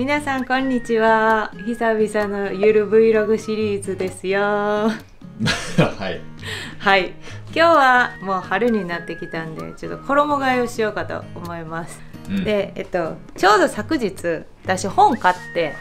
皆さんこんにちは。久々のゆる Vlog シリーズですよ。はい。はい。今日はもう春になってきたんでちょっと衣替えをしようかと思います、うん。でえっとちょうど昨日私本買って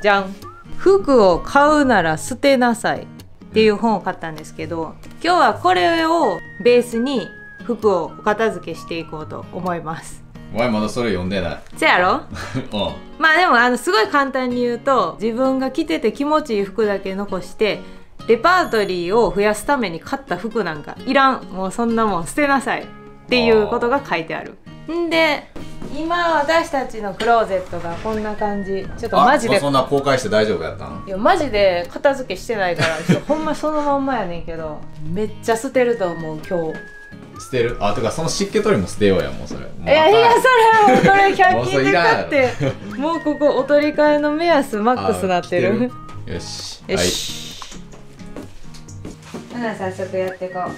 じゃん。服を買うなら捨てなさいっていう本を買ったんですけど今日はこれをベースに服をお片付けしていこうと思いますお前まだそれ読んでない。せやろ？うん。まあでもあのすごい簡単に言うと自分が着てて気持ちいい服だけ残してレパートリーを増やすために買った服なんかいらん。もうそんなもん捨てなさい。っていうことが書いてある。んで今私たちのクローゼットがこんな感じ。ちょっとあマジでそんな公開して大丈夫やったん？いやマジで片付けしてないからほんまそのまんまやねんけどめっちゃ捨てると思う今日捨てる？あてかその湿気取りも捨てようやもうそれ。もういやいやそれはこれ100もうそ均で買ってもうここお取り替えの目安マックスなってる。よし。よし、ほな早速やっていこう。はい。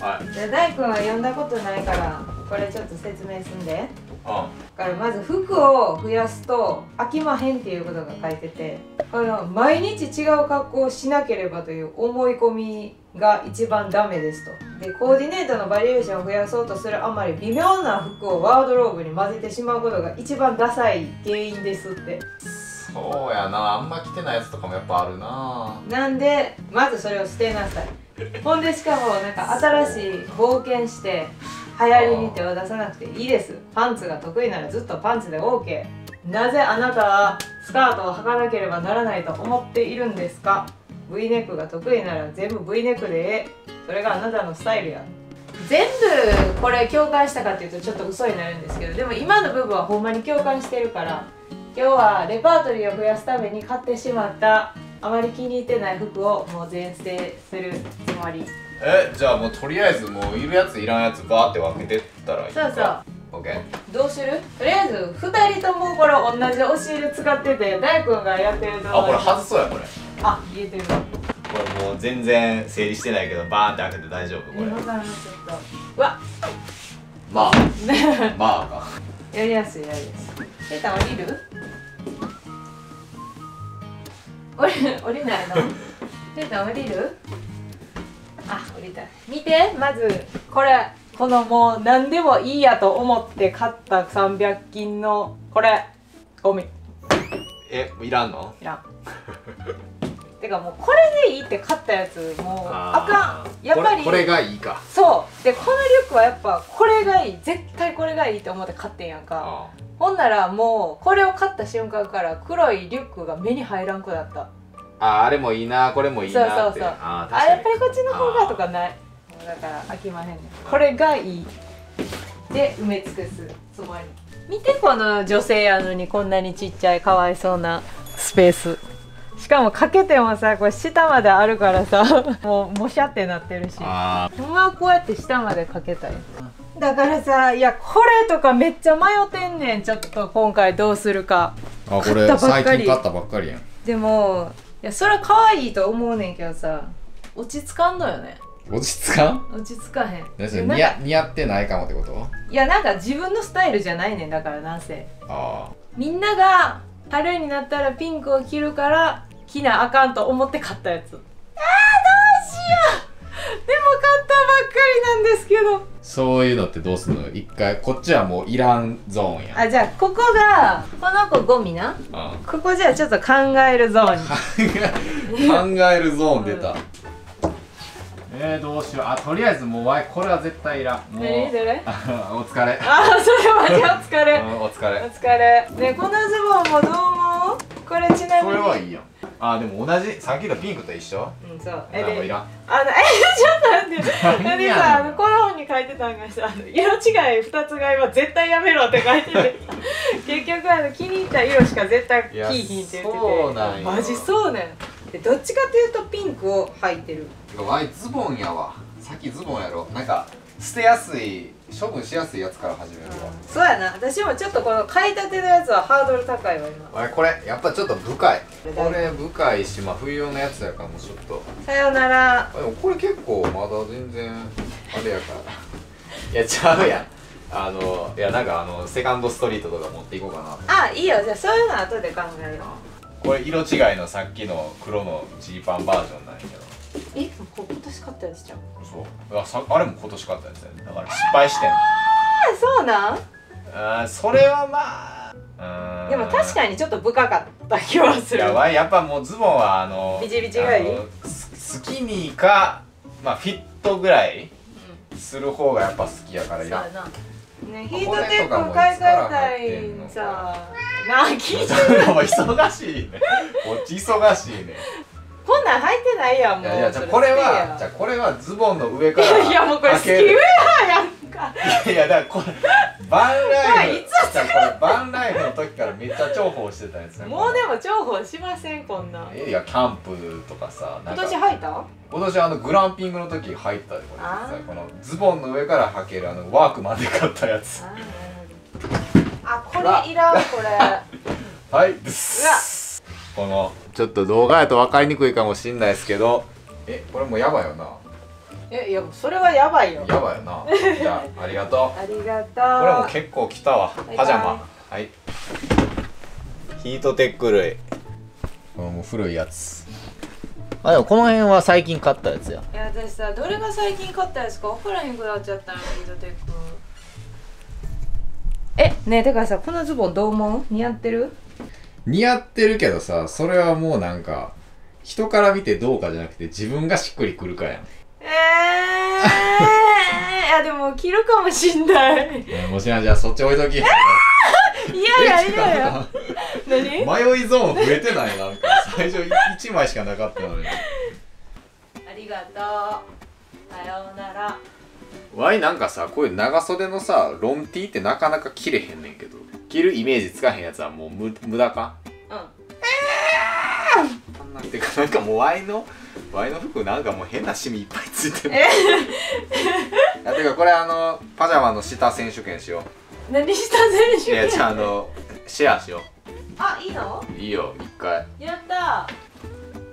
はいじゃあ大君は読んだことないからこれちょっと説明すんでだからまず服を増やすと飽きまへんっていうことが書いててこの毎日違う格好をしなければという思い込みが一番ダメですと。でコーディネートのバリエーションを増やそうとするあまり微妙な服をワードローブに混ぜてしまうことが一番ダサい原因ですって。そうやなあんま着てないやつとかもやっぱあるな。なんでまずそれを捨てなさい。ほんでしかもなんか新しい冒険して流行りに手を出さなくていいです。パンツが得意ならずっとパンツで OK なぜあなたはスカートを履かなければならないと思っているんですか？V ネックが得意なら全部 V ネックでええ。それがあなたのスタイルや。全部これ共感したかっていうとちょっと嘘になるんですけどでも今の部分はほんまに共感してるから今日はレパートリーを増やすために買ってしまったあまり気に入ってない服をもう全捨てするつもり。えじゃあもうとりあえずもういるやついらんやつバーって分けてったらいいそうそう。オッケー。どうする？とりあえず2人ともこれ同じ押し入れ使ってて大君がやってる動画あこれ外そうやこれ。あ言えてる。これもう全然整理してないけどバーンって開けて大丈夫これ。え分からんちょっと。うわまあ。まあか。やりやすいやりやすい。ペーター降りる？降り降りないの？ペーター降りる？あ降りた見て。まずこれこのもう何でもいいやと思って買った300均のこれ。ゴミ。えいらんの？いらん。てかもうこれでいいって買ったやつもうあかん。やっぱりこれがいいか。そう。でこのリュックはやっぱこれがいい絶対これがいいと思って買ってんやんか。あほんならもうこれを買った瞬間から黒いリュックが目に入らんくなったああれもいいなこれもいいなって。そうそうそう。あーあやっぱりこっちの方がとかない。もうだから飽きまへんねん。これがいい。で埋め尽くすつもり。見てこの女性やのにこんなにちっちゃいかわいそうなスペース。しかもかけてもさこれ下まであるからさ。もうもしゃってなってるし。あほんこうやって下までかけたいだからさいやこれとかめっちゃ迷ってんねん。ちょっと今回どうするか。ーあこ買れったばっかり。最近買ったばっかりやん。でもいやそれは可愛いと思うねんけどさ。落ち着かんのよね。落ち着かん？落ち着かへん。何それなんか似合似合ってないかもってこと？いやなんか自分のスタイルじゃないねん。だからなんせ。あみんなが春になったらピンクを着るから着なあかんと思って買ったやつ。あーどうしようでも買ったばっかりなんですけど。あそういうのってどうすんの？一回こっちはもういらんゾーンや。んあじゃあここがこの子ゴミな。あここじゃあちょっと考えるゾーンに。考えるゾーン出た、えー、どうしよう。あとりあえずもうわいこれは絶対いらん。もう。何どれ？あ お疲れ。あーそれマジ お疲れ。うんお疲おれ疲れ。ねこのズボンもどう思う？これちなみそにれはいいやんあでも同じさっきのピンクと一緒？うんそう。あえであのえ ちょっと待って。でさあのこの本に書いてたんがさ色違い二つ買いは 絶対やめろって書いてて。結局あの気に入った色しか絶対着いひんって言ってて。そうなんよ。マジそうねんでどっちかっていうとピンクを履いてる。てかわいズボンやわ。さっきズボンやろ。なんか捨てやすい処分しやすいやつから始めるわ、そうやな。私もちょっとこの買いたてのやつはハードル高いわ今。わいこれやっぱちょっと深い。これ深いしまあ冬用のやつやからもうちょっと。さよなら。あでもこれ結構まだ全然あれやから。いやちゃうやん。あのいやなんかあのセカンドストリートとか持っていこうかな。あいいよ。じゃあそういうの後で考えよこれ色違いのさっきの黒のジーパンバージョンなんやけど。うえこ今年買ったやつじゃんあそう。あさあれも今年買ったやつだよね。だから失敗してんの。そうなん？あーそれはまあ。でも確かにちょっと深かった気はする。いやわい。やっぱもうズボンはあのビチビチがいい？ススキニーかまあフィットぐらいする方がやっぱ好きやからや。な。ねヒートテックを買い替えたいさ。なあ聞いてもう忙しいね。こっち忙しいねこんなん履いてないやんもういやいやじゃあこれはじゃあこれはズボンの上からいやもうこれスキーウェアやんか。アいやだからこれバンライフおいいつじゃあこれバンライフの時からめっちゃ重宝してたやつねもうでも重宝しませんこんないやキャンプとかさな今年履いた？今年あのグランピングの時入ったでこれあー。実際このズボンの上から履けるあのワークマンで買ったやつ。ああこれいらんこれ。はいですこの。ちょっと動画やと分かりにくいかもしんないですけど。えこれもうやばいよな。えいやそれはやばいよ。やばいよな。じゃあありがとう。ありがとう。これも結構きたわ。パジャマ。はい。ヒートテック類。これもう古いやつ。あでもこの辺は最近買ったやつや。いや私さどれが最近買ったやつか？分からへんくなっちゃったのヒートテック。えねえてかさこのズボンどう思う？似合ってる？似合ってるけどさそれはもうなんか人から見てどうかじゃなくて自分がしっくりくるかやん。ええー、いやでも着るかもしんない。えーもしやんじゃあそっち置いとき。いやいやいやいや。何？迷いゾーン増えてない？なんか最初1枚しかなかったのに。ありがとう。さようなら。わいなんかさこういう長袖のさロンティーってなかなか着れへんねんけど着るイメージつかへんやつはもう無無駄か？うん。てかなんかもうワイのワイの服なんかもう変なシミいっぱいついてる。え？あてかこれあのパジャマの下選手権しよ何した選手ういやじゃああのシェアしよあいいの？ういいよ一回。やった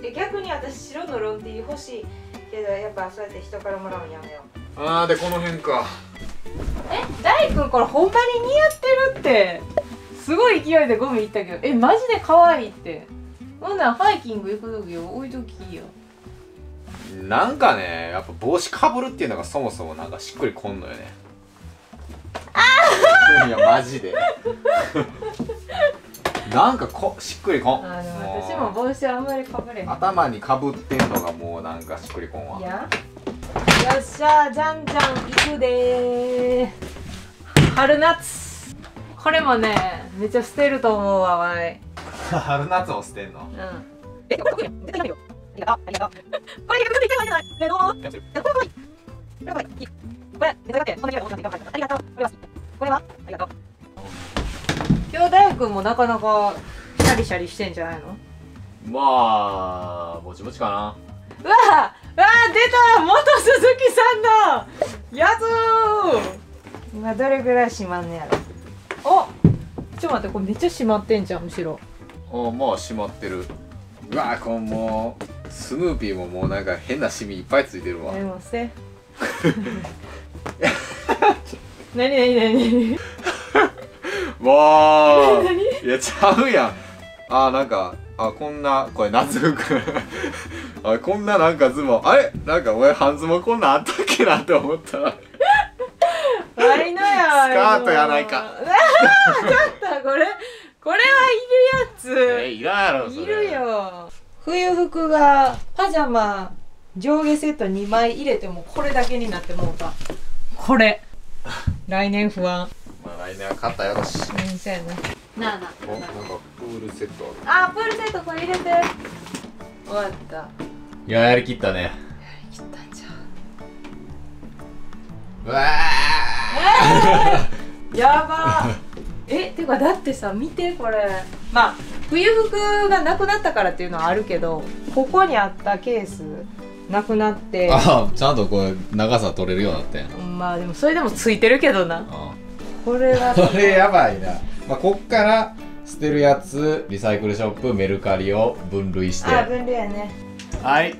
え逆に私白のロンティー欲しいけどやっぱそうやって人からもらうんやめよう。あーでこの辺かえ大君これほんまに似合ってるって。すごい勢いでゴミいったけど。えマジで可愛いって。ほんならハイキング行く時置いときいいよなんかねやっぱ帽子かぶるっていうのがそもそもなんかしっくりこんのよね。いやマジで。なんかこしっくりこん。あでも私も帽子あんまりかぶれへん。頭にかぶってんのがもうなんかしっくりこんわ。いやよっしゃじゃんじゃん行くで。ー春夏。これもねめっちゃ捨てると思うわわい春夏を捨てんの？うん。えこれこれ絶対ない。よありがとうありがとうこれ逆にいけないじゃないねえどうこれこれこれこれいいこれ絶対ってこんなにありがとうありがとうこれはこれはありがとう今日大君もなかなかシャリシャリしてんじゃないのまあぼちぼちかなうわうわ出た元鈴木さんの。やつ今どれぐらい閉まんねやろ？おちょっと待ってこれめっちゃ閉まってんじゃんむしろおもう閉まってる。うわこんもうスヌーピーももうなんか変なシミいっぱいついてるわ。でもせ。なになになにもう何？いやちゃうやん。あーなんかあこんなこれ夏服。あこんななんかズボン。あれ？なんか俺半ズボンこんなんあったっけなって思った。らワイのやスカートやないか。ちょっとこれこれはいえいらんやろいるよ。冬服がパジャマ上下セット2枚入れてもこれだけになってもうた。これ。来年不安。まあ来年は買ったやろし。うんそうやななあなあ。おなんかプールセットある。あプールセットこれ入れて。終わった。いややりきったね。切ったんじゃう。わ やばえてかだってさ見てこれ。まあ冬服がなくなったからっていうのはあるけどここにあったケースなくなって。あちゃんとこれ長さ取れるようになってんまあでもそれでもついてるけどな。あこれは。これやばいな、まあ、こっから捨てるやつリサイクルショップメルカリを分類して。あ分類やね。はい。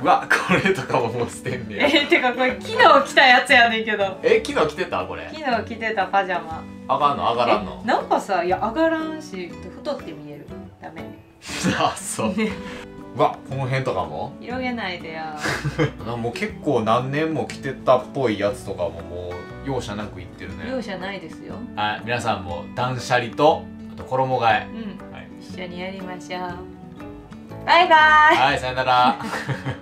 うわこれとかももう捨てんねや。えー、てかこれ昨日着たやつやねんけど。え昨日着てたこれ？昨日着てたパジャマ。上がんの？上がらんの？えなんかさいや上がらんし太って見える。ダメ。あそう。ね。うわこの辺とかも？広げないでや なもう結構何年も着てたっぽいやつとかももう容赦なくいってるね。容赦ないですよ。はい皆さんも断捨離とあと衣替え。うん。はい、一緒にやりましょう。バイバイ。はい、さよなら